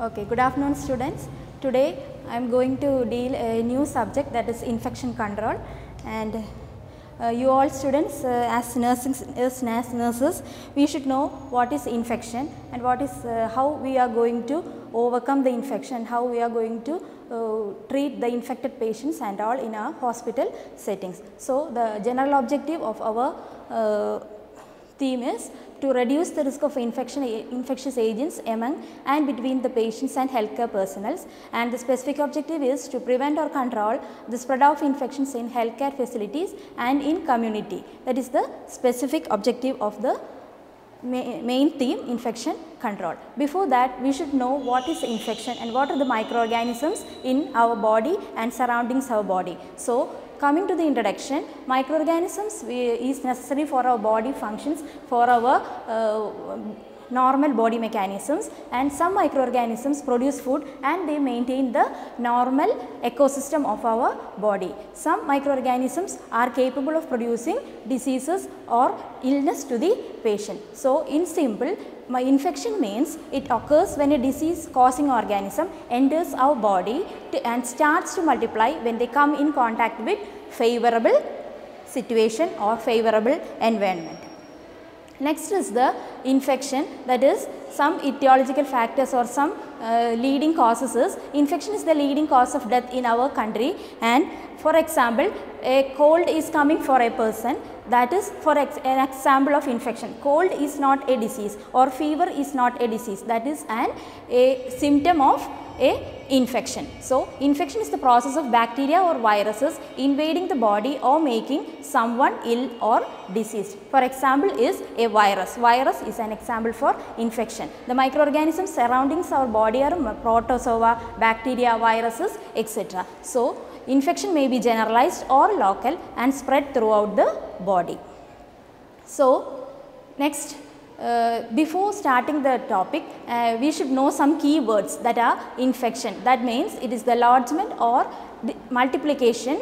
Okay, good afternoon students. Today I am going to deal a new subject that is infection control and uh, you all students uh, as nursing as nurses we should know what is infection and what is uh, how we are going to overcome the infection how we are going to uh, treat the infected patients and all in our hospital settings. So, the general objective of our uh, theme is to reduce the risk of infection, infectious agents among and between the patients and healthcare personnel and the specific objective is to prevent or control the spread of infections in healthcare facilities and in community. That is the specific objective of the ma- main theme infection control. Before that we should know what is infection and what are the microorganisms in our body and surroundings our body. So, coming to the introduction microorganisms is necessary for our body functions for our uh, normal body mechanisms and some microorganisms produce food and they maintain the normal ecosystem of our body. Some microorganisms are capable of producing diseases or illness to the patient. So, in simple my infection means it occurs when a disease causing organism enters our body to, and starts to multiply when they come in contact with favorable situation or favorable environment. Next is the infection that is some etiological factors or some uh, leading causes is infection is the leading cause of death in our country. And for example a cold is coming for a person that is for ex an example of infection. Cold is not a disease or fever is not a disease. That is an a symptom of a infection. So, infection is the process of bacteria or viruses invading the body or making someone ill or diseased. For example is a virus. Virus is an example for infection. The microorganisms surrounding our body are protozoa, bacteria, viruses etc. So, infection may be generalized or local and spread throughout the body. So, next uh, before starting the topic, uh, we should know some key words that are infection. That means it is the lodgement or multiplication,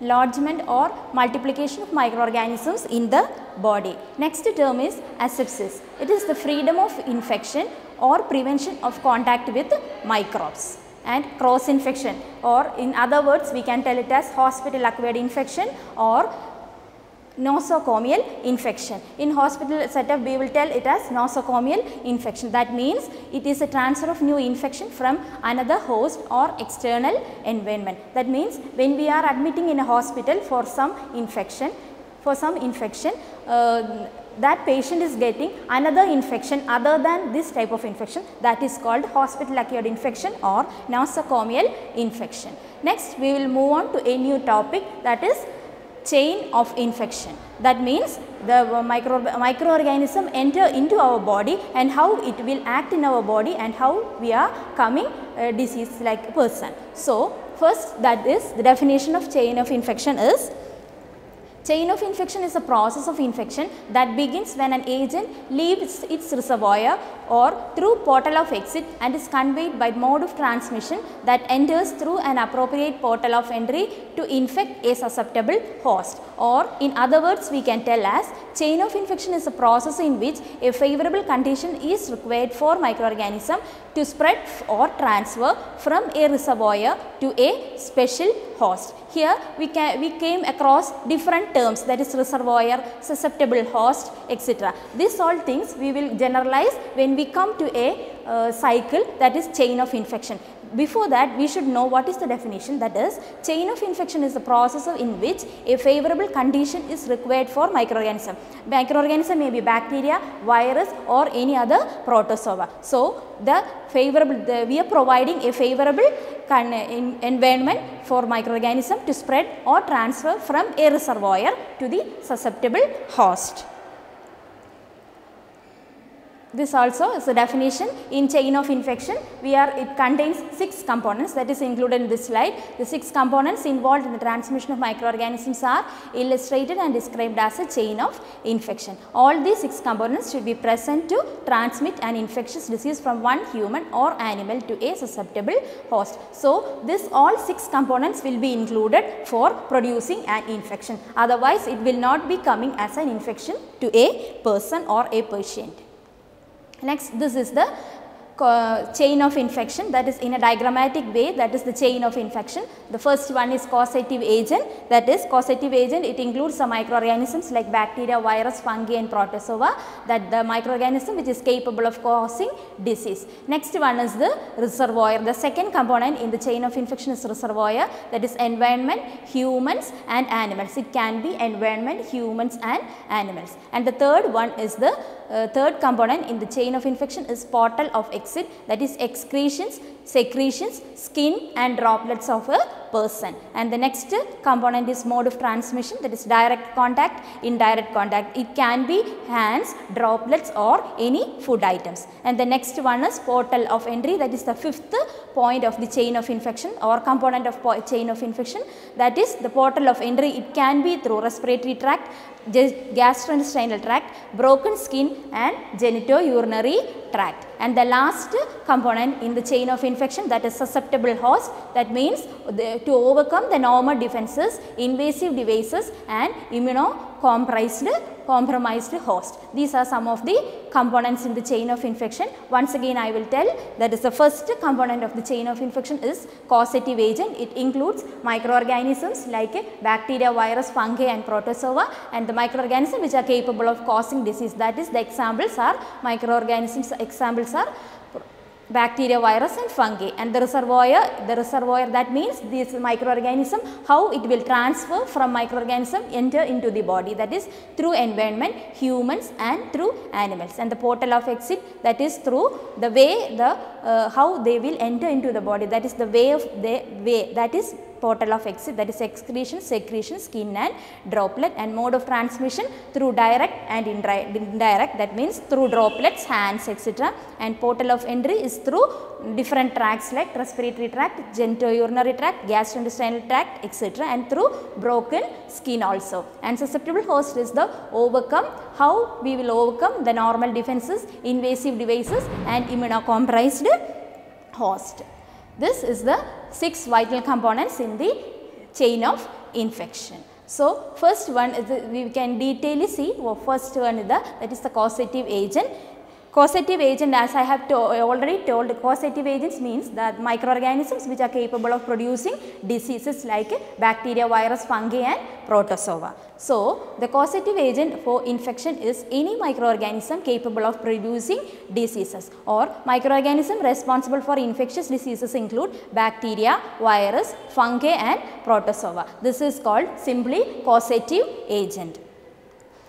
lodgement or multiplication of microorganisms in the body. Next term is asepsis. It is the freedom of infection or prevention of contact with microbes and cross infection or in other words we can tell it as hospital acquired infection or nosocomial infection. In hospital setup we will tell it as nosocomial infection that means it is a transfer of new infection from another host or external environment. That means when we are admitting in a hospital for some infection for some infection uh, that patient is getting another infection other than this type of infection that is called hospital acquired infection or nosocomial infection. Next we will move on to a new topic that is chain of infection. That means the uh, micro, microorganism enter into our body and how it will act in our body and how we are coming a disease like person. So, first that is the definition of chain of infection is Chain of infection is a process of infection that begins when an agent leaves its reservoir or through portal of exit and is conveyed by mode of transmission that enters through an appropriate portal of entry to infect a susceptible host or in other words we can tell as chain of infection is a process in which a favorable condition is required for microorganism to spread or transfer from a reservoir to a special host. Here we, can, we came across different terms that is reservoir, susceptible host etc. These all things we will generalize when we come to a uh, cycle that is chain of infection. Before that we should know what is the definition that is chain of infection is the process in which a favorable condition is required for microorganism. Microorganism may be bacteria, virus or any other protozoa. So, the favorable the, we are providing a favorable environment for microorganism to spread or transfer from a reservoir to the susceptible host. This also is a definition in chain of infection. We are it contains six components that is included in this slide. The six components involved in the transmission of microorganisms are illustrated and described as a chain of infection. All these six components should be present to transmit an infectious disease from one human or animal to a susceptible host. So, this all six components will be included for producing an infection. Otherwise, it will not be coming as an infection to a person or a patient. Next, this is the chain of infection that is in a diagrammatic way that is the chain of infection. The first one is causative agent that is causative agent it includes some microorganisms like bacteria, virus, fungi and protozoa that the microorganism which is capable of causing disease. Next one is the reservoir. The second component in the chain of infection is reservoir that is environment, humans and animals. It can be environment, humans and animals. And the third one is the uh, third component in the chain of infection is portal of that is excretions, secretions, skin and droplets of a person. And the next component is mode of transmission that is direct contact, indirect contact. It can be hands, droplets or any food items. And the next one is portal of entry that is the fifth point of the chain of infection or component of chain of infection that is the portal of entry. It can be through respiratory tract, gastrointestinal tract, broken skin and genitourinary tract. And the last component in the chain of infection that is susceptible host that means the, to overcome the normal defenses, invasive devices and immunocompromised compromised host. These are some of the components in the chain of infection. Once again I will tell that is the first component of the chain of infection is causative agent. It includes microorganisms like bacteria, virus, fungi and protozoa and the microorganisms which are capable of causing disease. That is the examples are microorganisms examples are bacteria, virus and fungi. And the reservoir, the reservoir that means this microorganism how it will transfer from microorganism enter into the body. That is through environment, humans and through animals. And the portal of exit that is through the way the uh, how they will enter into the body. That is the way of the way. That is portal of exit that is excretion, secretion, skin and droplet and mode of transmission through direct and indirect that means through droplets, hands etc. and portal of entry is through different tracts like respiratory tract, genitourinary tract, gastrointestinal tract etc. and through broken skin also. And susceptible host is the overcome how we will overcome the normal defenses, invasive devices and immunocompromised host. This is the 6 vital components in the chain of infection. So, first one is the, we can detail see well, first one is the that is the causative agent. Causative agent as I have to uh, already told causative agents means that microorganisms which are capable of producing diseases like bacteria, virus, fungi and protozoa. So, the causative agent for infection is any microorganism capable of producing diseases or microorganism responsible for infectious diseases include bacteria, virus, fungi and protozoa. This is called simply causative agent.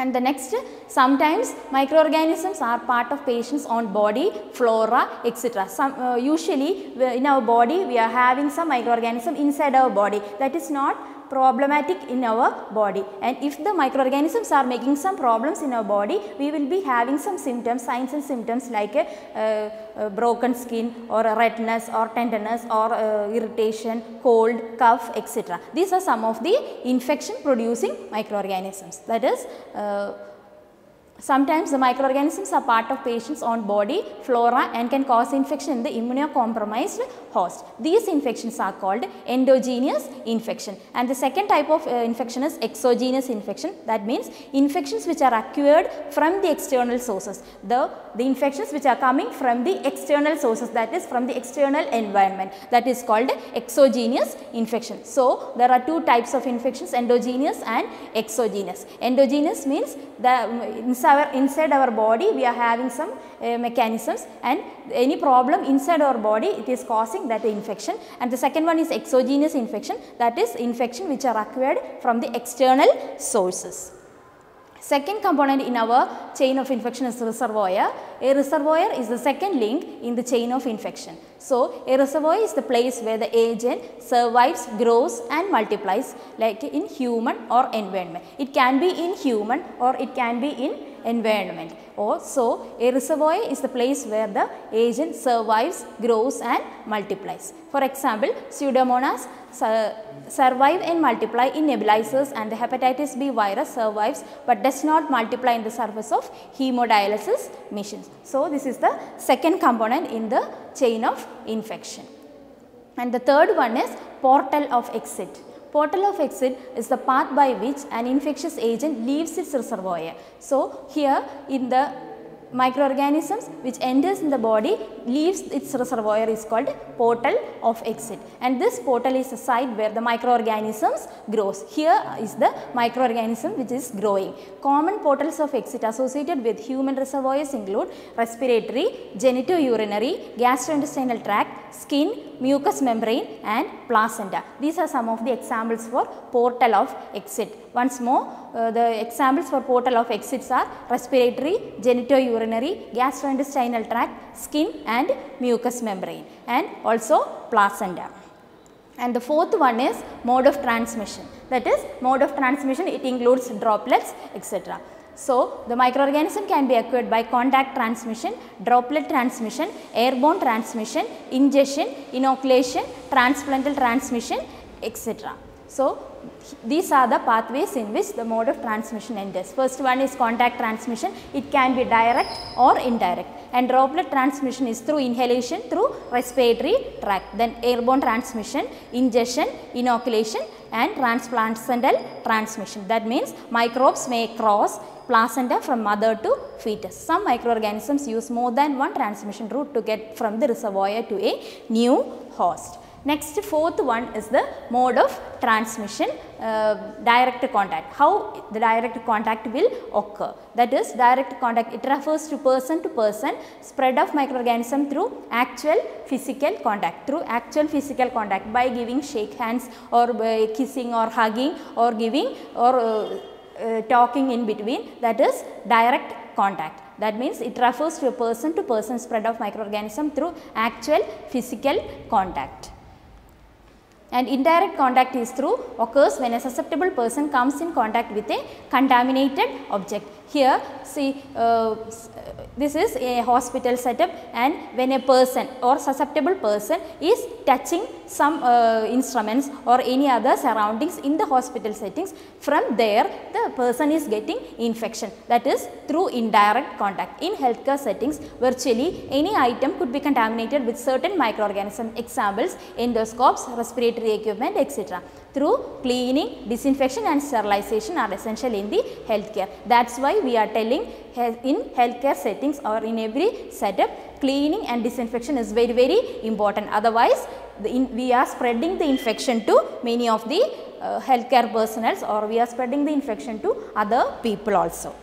And the next sometimes microorganisms are part of patients own body, flora etc. Some uh, usually in our body we are having some microorganism inside our body that is not problematic in our body. And if the microorganisms are making some problems in our body we will be having some symptoms signs and symptoms like a, uh, broken skin or redness or tenderness or uh, irritation cold cough etc these are some of the infection producing microorganisms. That is uh, Sometimes the microorganisms are part of patient's own body, flora and can cause infection in the immunocompromised host. These infections are called endogenous infection and the second type of uh, infection is exogenous infection that means infections which are acquired from the external sources. The, the infections which are coming from the external sources that is from the external environment that is called exogenous infection. So, there are two types of infections endogenous and exogenous. Endogenous means the inside our inside our body we are having some uh, mechanisms and any problem inside our body it is causing that infection and the second one is exogenous infection that is infection which are acquired from the external sources. Second component in our chain of infection is reservoir. A reservoir is the second link in the chain of infection. So, a reservoir is the place where the agent survives, grows and multiplies like in human or environment. It can be in human or it can be in environment. Also, a reservoir is the place where the agent survives, grows and multiplies. For example, Pseudomonas survive and multiply in nebulizers and the hepatitis B virus survives but does not multiply in the surface of hemodialysis machines. So, this is the second component in the chain of infection. And the third one is portal of exit. Portal of exit is the path by which an infectious agent leaves its reservoir. So, here in the microorganisms which enters in the body leaves its reservoir is called portal of exit and this portal is a site where the microorganisms grows. Here is the microorganism which is growing. Common portals of exit associated with human reservoirs include respiratory, genitourinary, gastrointestinal tract, skin, mucous membrane and placenta. These are some of the examples for portal of exit. Once more uh, the examples for portal of exits are respiratory, genitourinary, gastrointestinal tract, skin and mucous membrane and also placenta. And the fourth one is mode of transmission that is mode of transmission it includes droplets etc. So, the microorganism can be acquired by contact transmission, droplet transmission, airborne transmission, ingestion, inoculation, transplacental transmission etc. So, these are the pathways in which the mode of transmission enters. First one is contact transmission, it can be direct or indirect and droplet transmission is through inhalation through respiratory tract. Then airborne transmission, ingestion, inoculation and transplacental transmission. That means microbes may cross placenta from mother to fetus. Some microorganisms use more than one transmission route to get from the reservoir to a new host. Next fourth one is the mode of transmission uh, direct contact. How the direct contact will occur that is direct contact it refers to person to person spread of microorganism through actual physical contact through actual physical contact by giving shake hands or by kissing or hugging or giving or uh, uh, talking in between that is direct contact. That means it refers to a person to person spread of microorganism through actual physical contact and indirect contact is through occurs when a susceptible person comes in contact with a contaminated object. Here see uh, this is a hospital setup and when a person or susceptible person is touching some uh, instruments or any other surroundings in the hospital settings from there the person is getting infection that is through indirect contact. In healthcare settings virtually any item could be contaminated with certain microorganism examples endoscopes, respiratory equipment etc. Through cleaning, disinfection and sterilization are essential in the healthcare. That is why we are telling in healthcare settings or in every setup cleaning and disinfection is very very important otherwise in, we are spreading the infection to many of the uh, healthcare personnel or we are spreading the infection to other people also.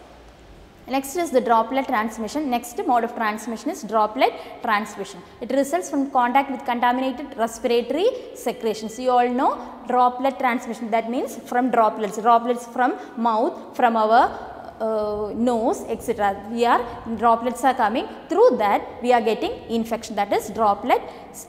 Next is the droplet transmission. Next mode of transmission is droplet transmission. It results from contact with contaminated respiratory secretions. You all know droplet transmission that means from droplets, droplets from mouth, from our uh, nose etc. We are droplets are coming. Through that we are getting infection. That is droplet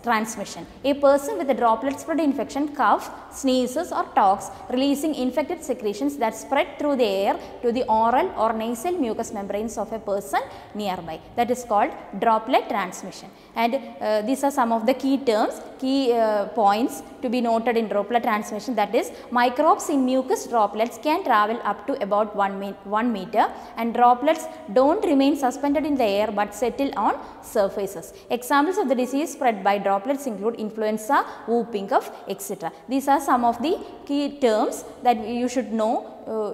transmission. A person with a droplet spread infection cough, sneezes or talks releasing infected secretions that spread through the air to the oral or nasal mucous membranes of a person nearby. That is called droplet transmission. And uh, these are some of the key terms key uh, points to be noted in droplet transmission. That is microbes in mucus droplets can travel up to about 1, me 1 meter and droplets do not remain suspended in the air but settle on surfaces. Examples of the disease spread by droplets include influenza, whooping cough etc. These are some of the key terms that you should know uh,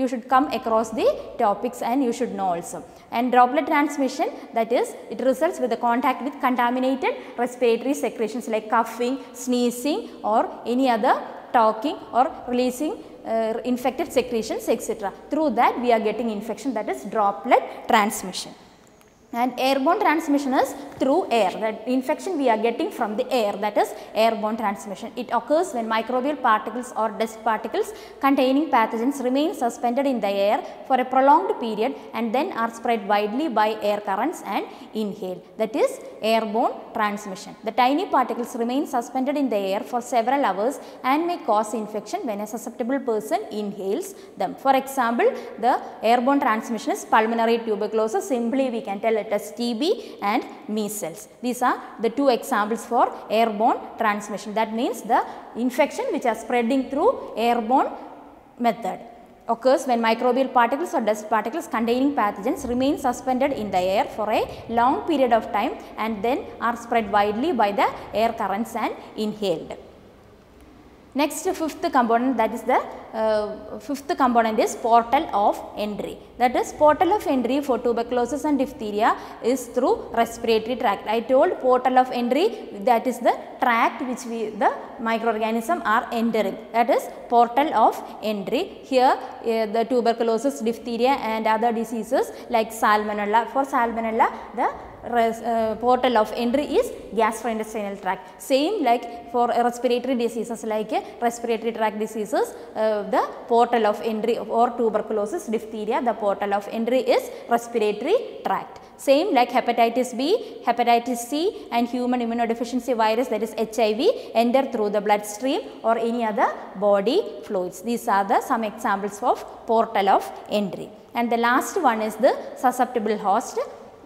you should come across the topics and you should know also. And droplet transmission that is it results with the contact with contaminated respiratory secretions like coughing, sneezing or any other talking or releasing uh, infected secretions etc. Through that we are getting infection that is droplet transmission and airborne transmission is through air that infection we are getting from the air that is airborne transmission. It occurs when microbial particles or dust particles containing pathogens remain suspended in the air for a prolonged period and then are spread widely by air currents and inhaled that is airborne transmission. The tiny particles remain suspended in the air for several hours and may cause infection when a susceptible person inhales them. For example, the airborne transmission is pulmonary tuberculosis simply we can tell it as TB and measles. These are the two examples for airborne transmission. That means the infection which are spreading through airborne method occurs when microbial particles or dust particles containing pathogens remain suspended in the air for a long period of time and then are spread widely by the air currents and inhaled. Next fifth component that is the uh, fifth component is portal of entry. That is portal of entry for tuberculosis and diphtheria is through respiratory tract. I told portal of entry that is the tract which we the microorganism are entering that is portal of entry. Here uh, the tuberculosis, diphtheria and other diseases like salmonella. For salmonella the uh, portal of entry is gastrointestinal tract. Same like for respiratory diseases like respiratory tract diseases, uh, the portal of entry or tuberculosis, diphtheria, the portal of entry is respiratory tract. Same like hepatitis B, hepatitis C and human immunodeficiency virus that is HIV enter through the bloodstream or any other body fluids. These are the some examples of portal of entry. And the last one is the susceptible host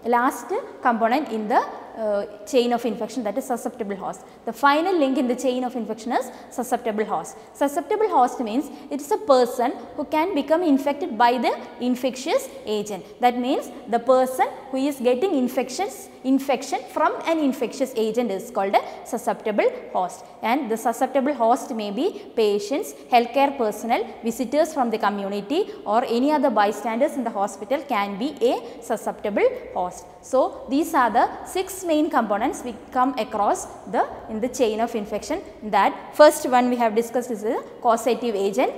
last component in the uh, chain of infection that is susceptible host. The final link in the chain of infection is susceptible host. Susceptible host means it is a person who can become infected by the infectious agent. That means the person who is getting infections infection from an infectious agent is called a susceptible host and the susceptible host may be patients, healthcare personnel, visitors from the community or any other bystanders in the hospital can be a susceptible host. So, these are the six main components we come across the in the chain of infection. That first one we have discussed is the causative agent.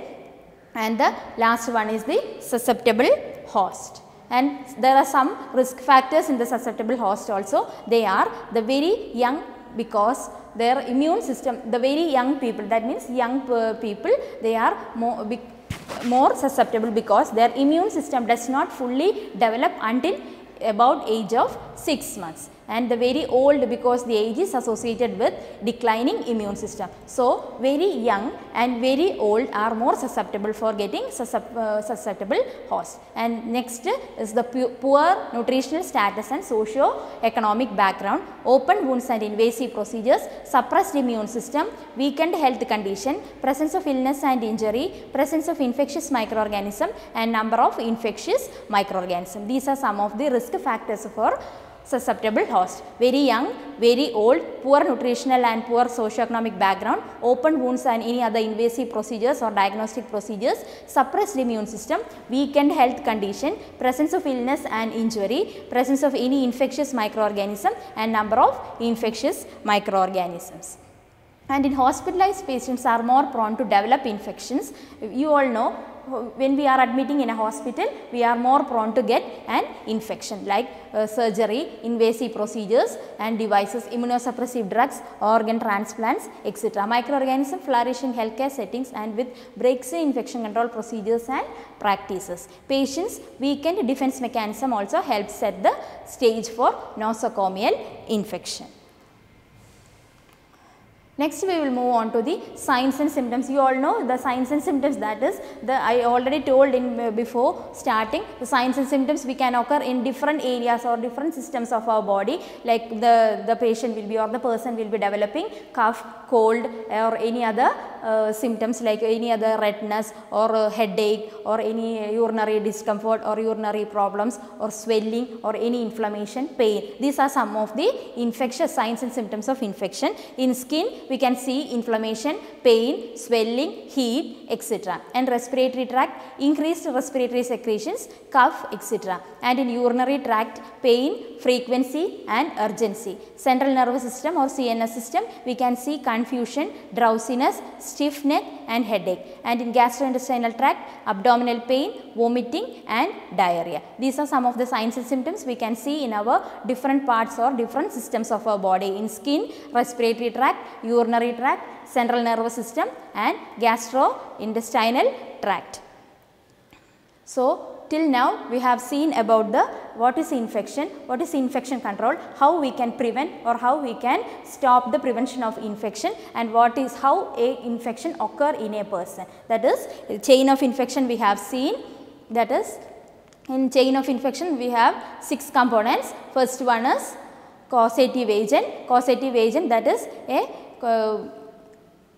And the last one is the susceptible host. And there are some risk factors in the susceptible host also. They are the very young because their immune system the very young people that means young uh, people they are more more susceptible because their immune system does not fully develop until about age of 6 months and the very old because the age is associated with declining immune system. So, very young and very old are more susceptible for getting uh, susceptible host. And next is the poor nutritional status and socio-economic background, open wounds and invasive procedures, suppressed immune system, weakened health condition, presence of illness and injury, presence of infectious microorganism and number of infectious microorganism. These are some of the risk factors for susceptible host. Very young, very old, poor nutritional and poor socioeconomic background, open wounds and any other invasive procedures or diagnostic procedures, suppressed immune system, weakened health condition, presence of illness and injury, presence of any infectious microorganism and number of infectious microorganisms and in hospitalized patients are more prone to develop infections. You all know when we are admitting in a hospital, we are more prone to get an infection like uh, surgery, invasive procedures and devices, immunosuppressive drugs, organ transplants, etc. Microorganism flourish in healthcare settings and with breakthrough infection control procedures and practices. Patients weakened defense mechanism also helps set the stage for nosocomial infection. Next we will move on to the signs and symptoms. You all know the signs and symptoms that is the I already told in uh, before starting the signs and symptoms we can occur in different areas or different systems of our body like the, the patient will be or the person will be developing cough, cold or any other uh, symptoms like any other redness or uh, headache or any urinary discomfort or urinary problems or swelling or any inflammation, pain. These are some of the infectious signs and symptoms of infection. In skin we can see inflammation, pain, swelling, heat, etc. And respiratory tract, increased respiratory secretions, cough, etc. And in urinary tract, pain, frequency and urgency. Central nervous system or CNS system, we can see confusion, drowsiness, stiff neck and headache. And in gastrointestinal tract, abdominal pain, vomiting and diarrhea. These are some of the signs and symptoms we can see in our different parts or different systems of our body. In skin, respiratory tract, urinary tract, central nervous system and gastrointestinal tract. So, till now we have seen about the what is infection, what is infection control, how we can prevent or how we can stop the prevention of infection and what is how a infection occur in a person. That is chain of infection we have seen that is in chain of infection we have 6 components. First one is causative agent, causative agent that is a uh,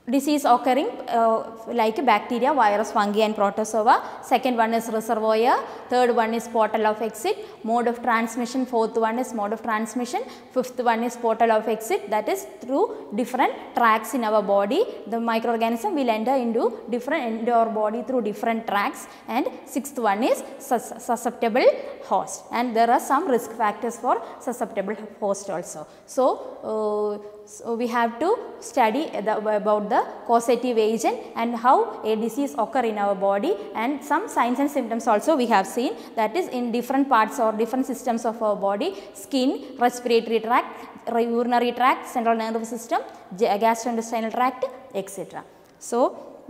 disease occurring uh, like bacteria, virus, fungi and protozoa. Second one is reservoir, third one is portal of exit, mode of transmission, fourth one is mode of transmission, fifth one is portal of exit. That is through different tracks in our body. The microorganism will enter into different into our body through different tracks. And sixth one is sus susceptible host. And there are some risk factors for susceptible host also. So, uh, so, we have to study the, about the causative agent and how a disease occur in our body and some signs and symptoms also we have seen that is in different parts or different systems of our body skin, respiratory tract, urinary tract, central nervous system, gastrointestinal tract etc. So,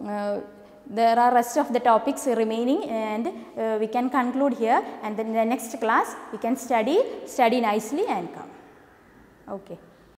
uh, there are rest of the topics remaining and uh, we can conclude here and then in the next class we can study, study nicely and come. Okay.